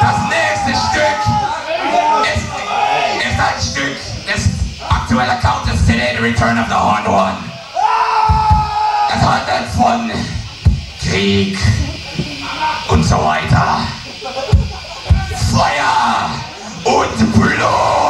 Das nächste Stück ist, ist ein Stück des aktuellen Countess CD, The Return of the Horned One. Es handelt von Krieg und so weiter. Feuer und Blut.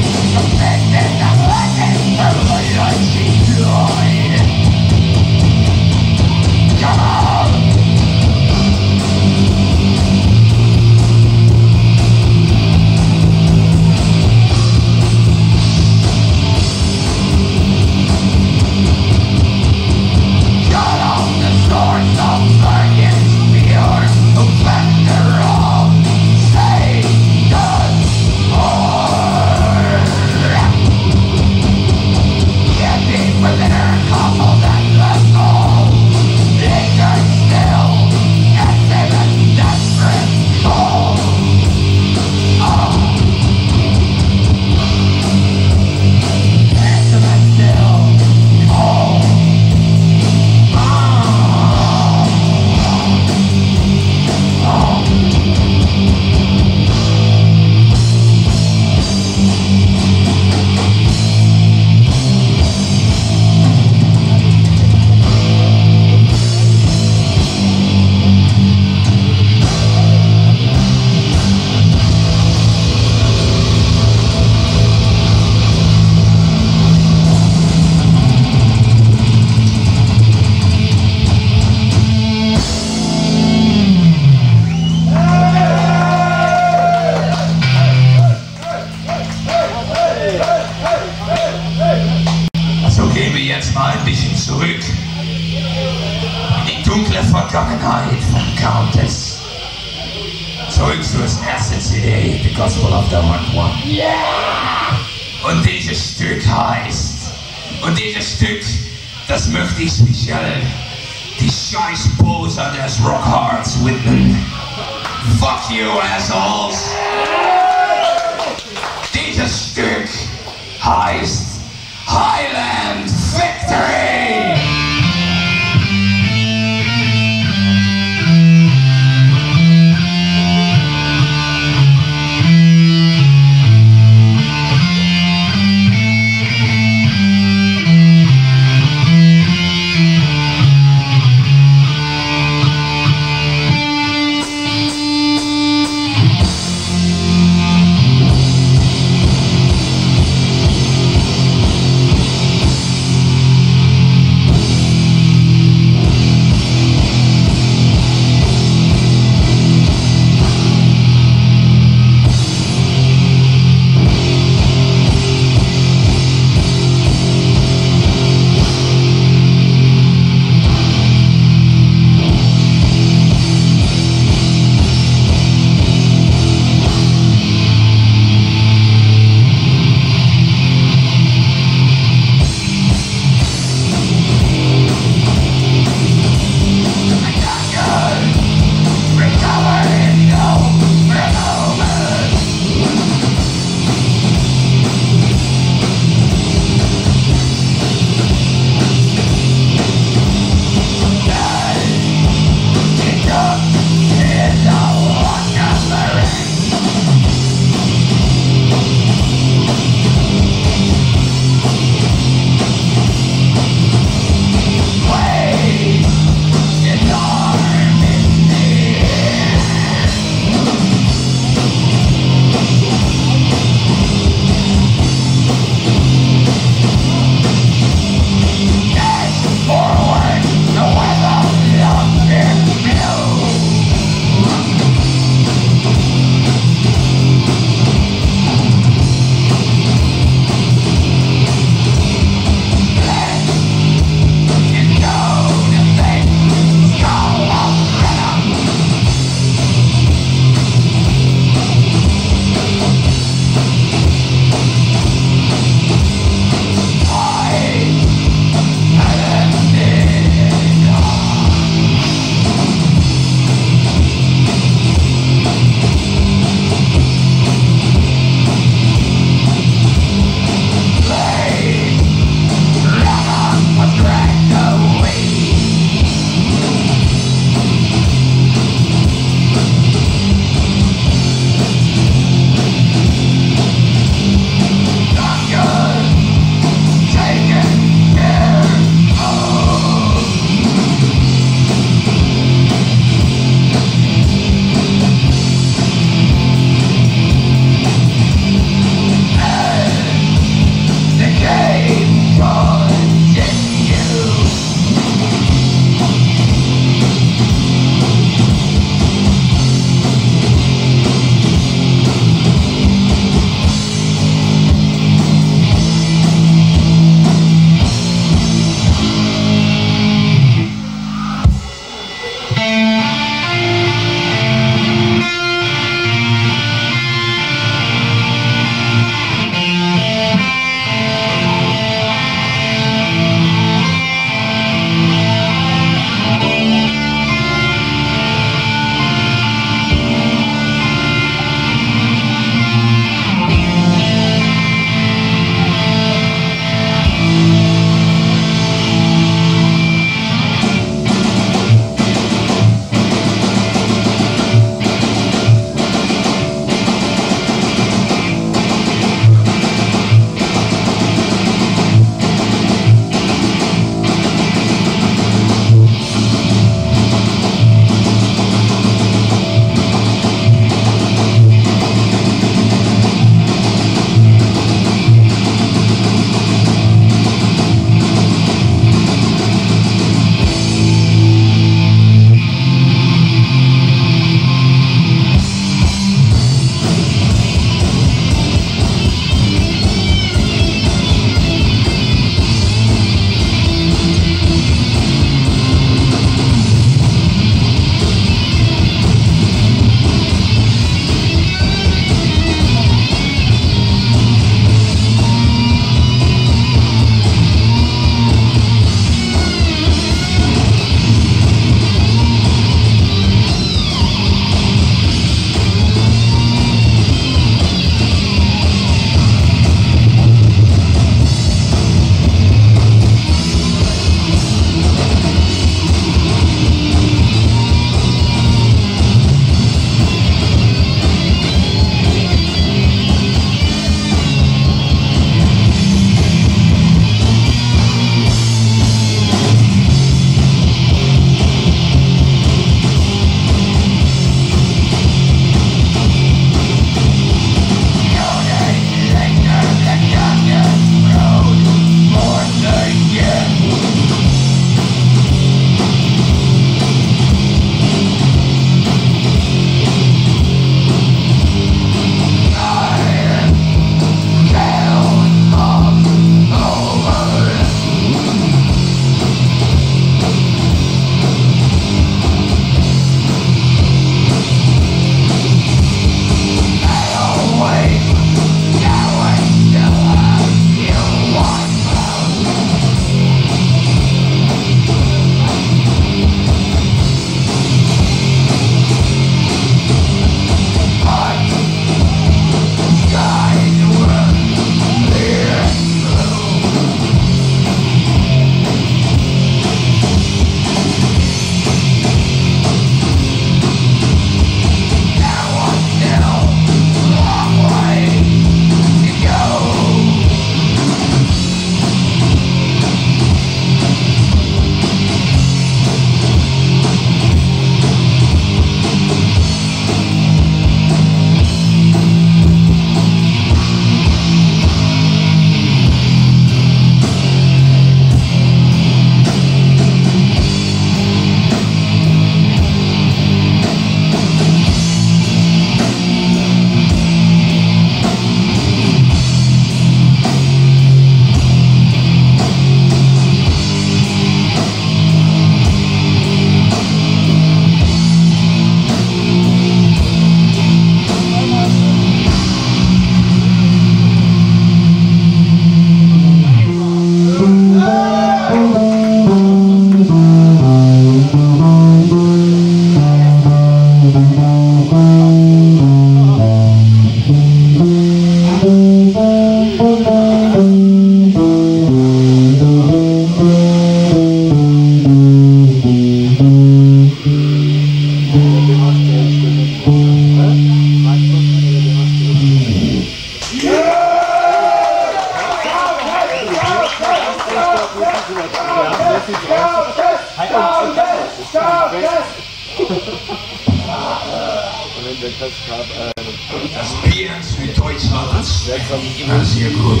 Das Bier Süddeutschland schmeckt immer sehr gut.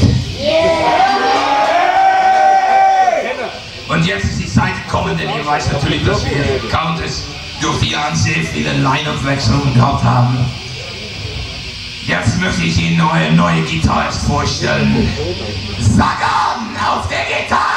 Und jetzt ist die Zeit gekommen, denn ihr weiß natürlich, dass wir Countess durch die Jahren sehr viele Line-Up-Wechselungen gehabt haben. Jetzt möchte ich Ihnen neue, neue Gitarrist vorstellen. Sagan auf der Gitarre!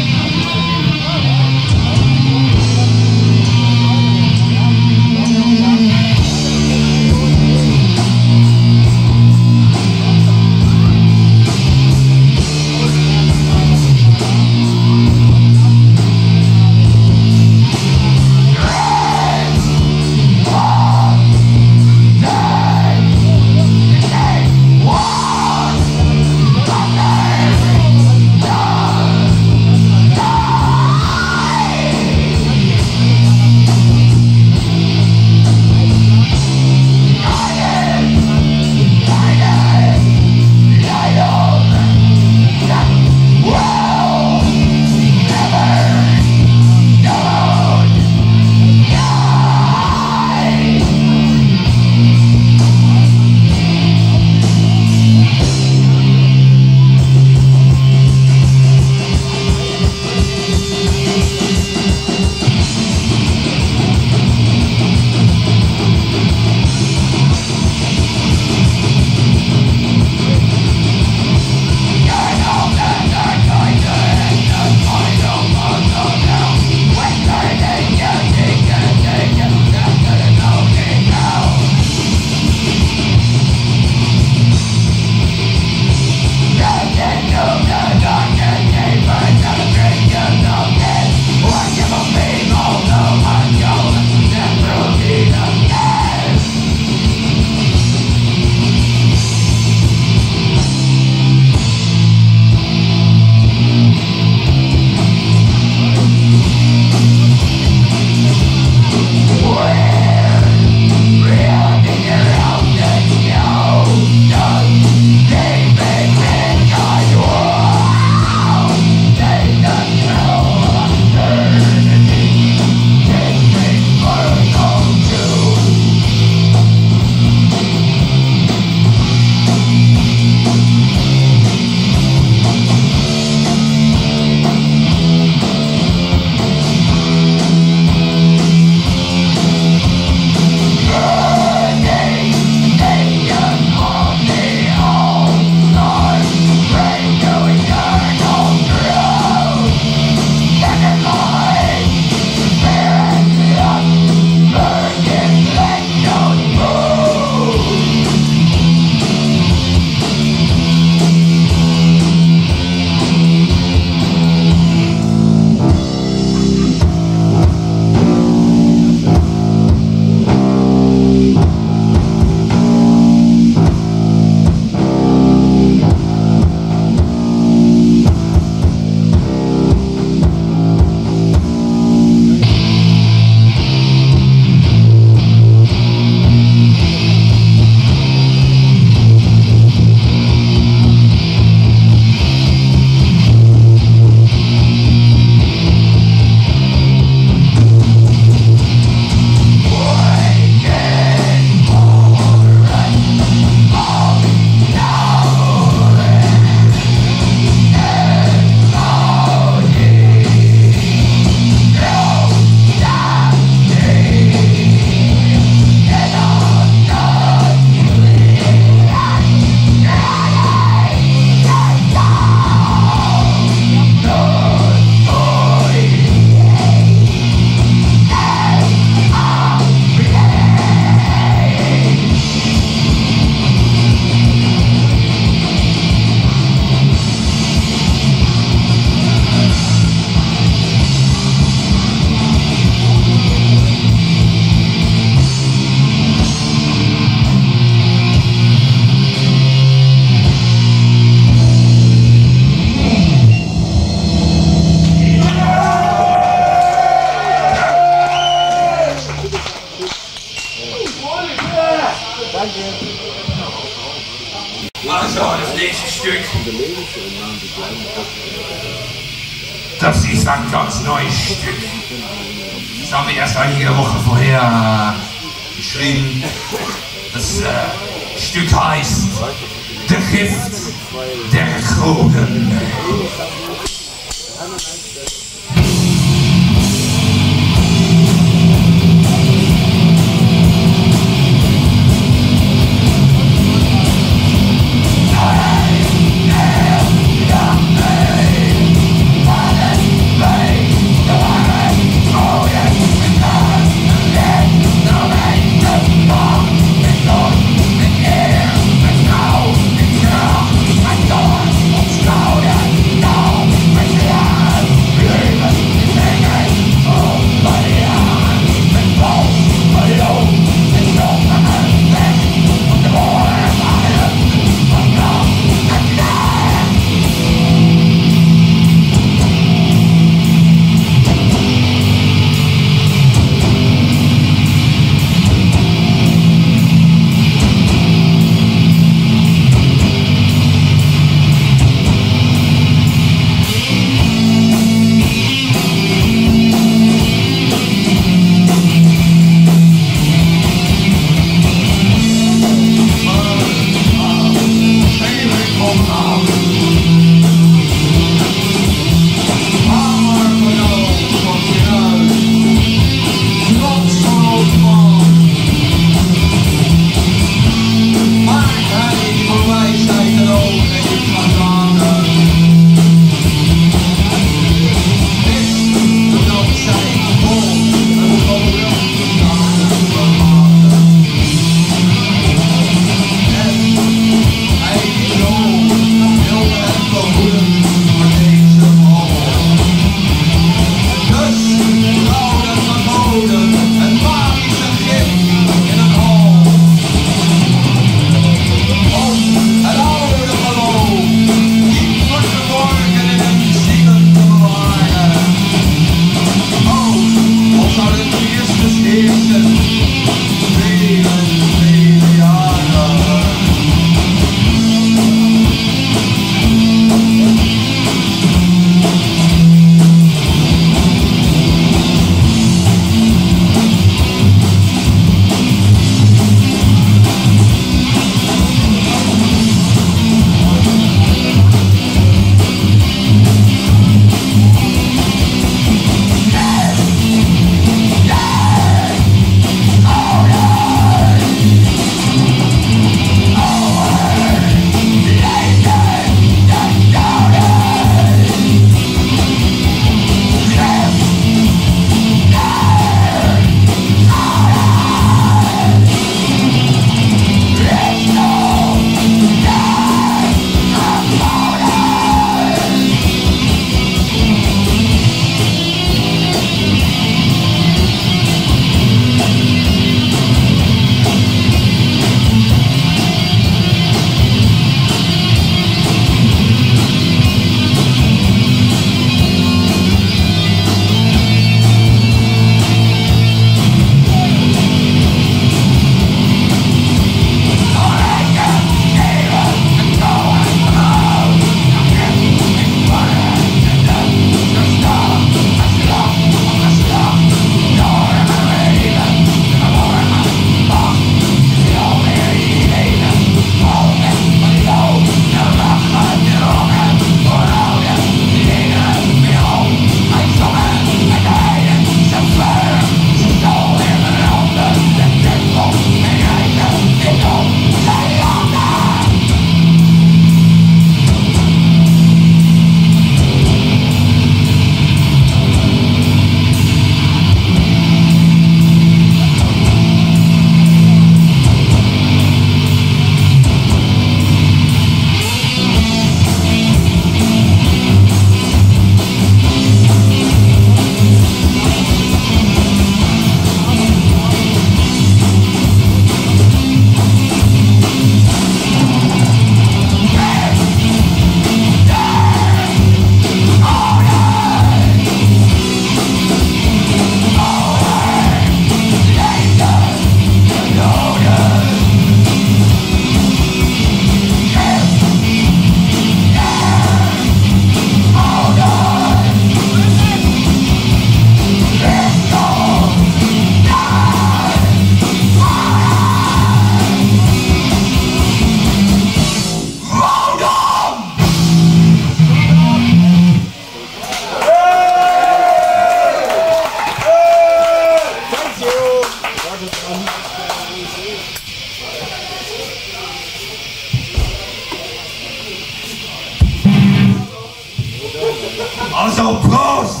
Also Prost!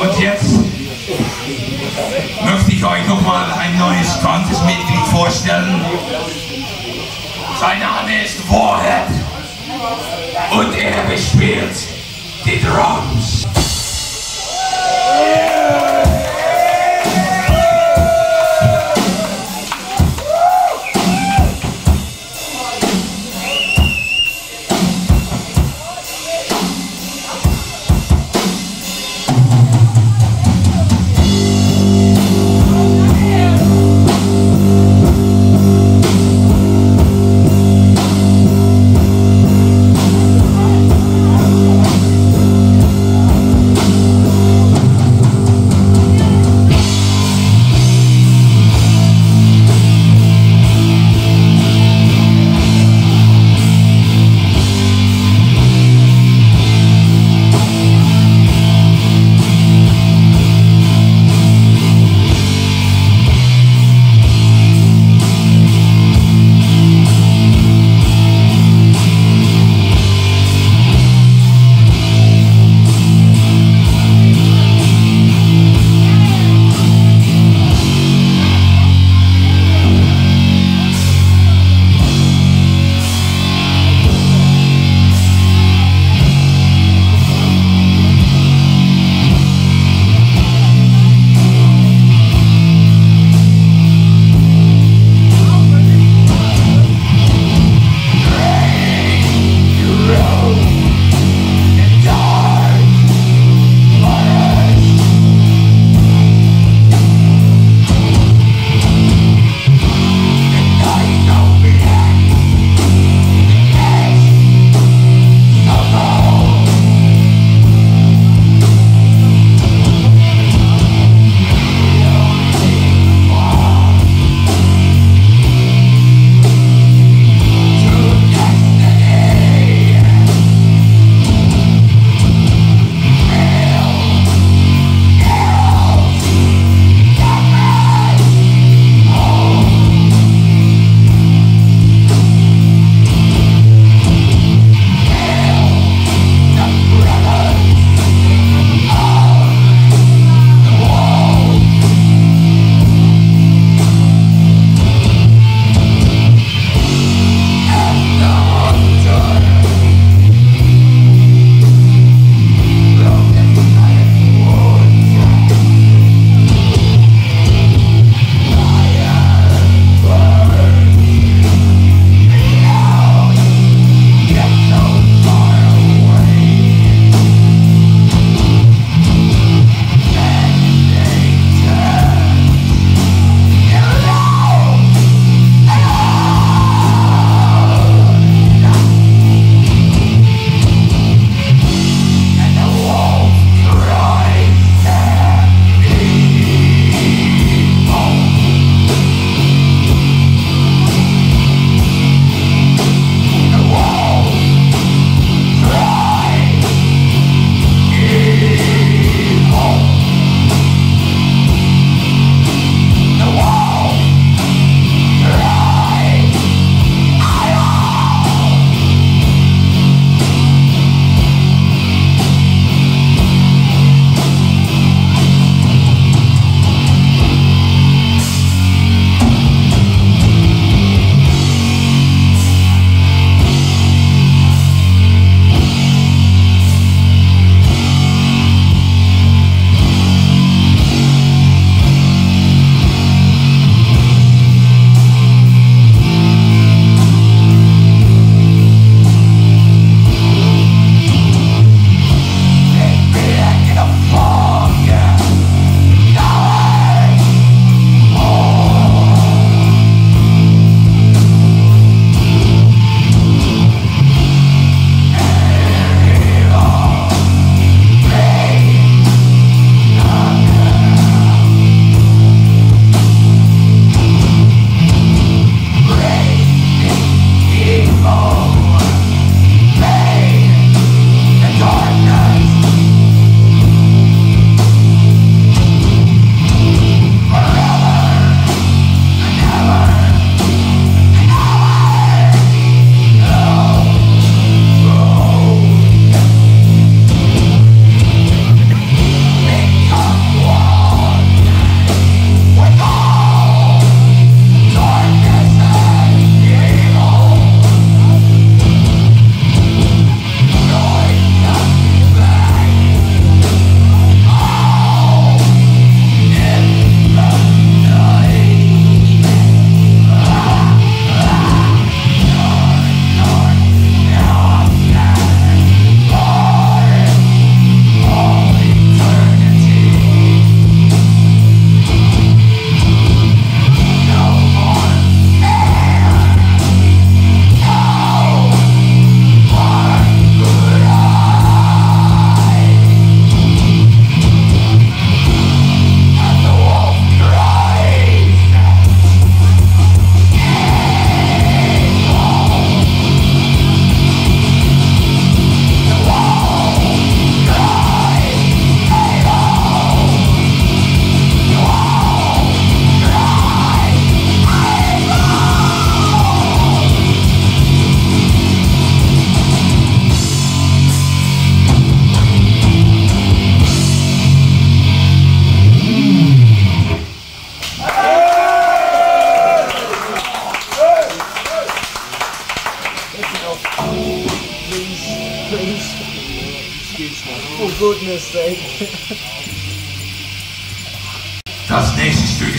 Und jetzt möchte ich euch nochmal ein neues Contest-Mitglied vorstellen. Sein Name ist Warhead und er bespielt die Drums.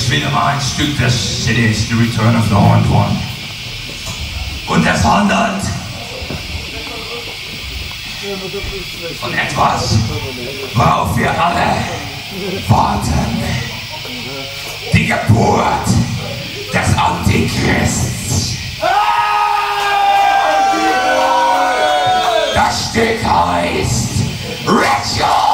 Ist wieder mal ein Stück des CDs, The Return of the Horned One. Und es handelt von etwas, worauf wir alle warten. Die Geburt des Antichrists. Das Stück heißt Ritual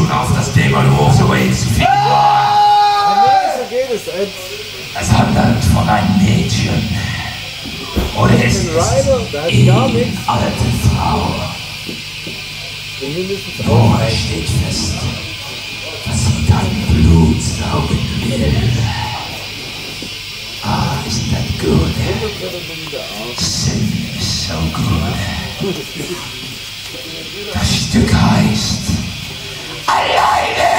schon auf das Wolves Away zu finden war. so geht es. Handelt von einem Mädchen. Oder ist es Rider, da hat eine gar nichts. alte Frau? Nora steht fest, dass sie dein Blut saugen will. Ah, isn't that good? Sin is so good. Das Stück heißt I hate it!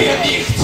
Jeder, der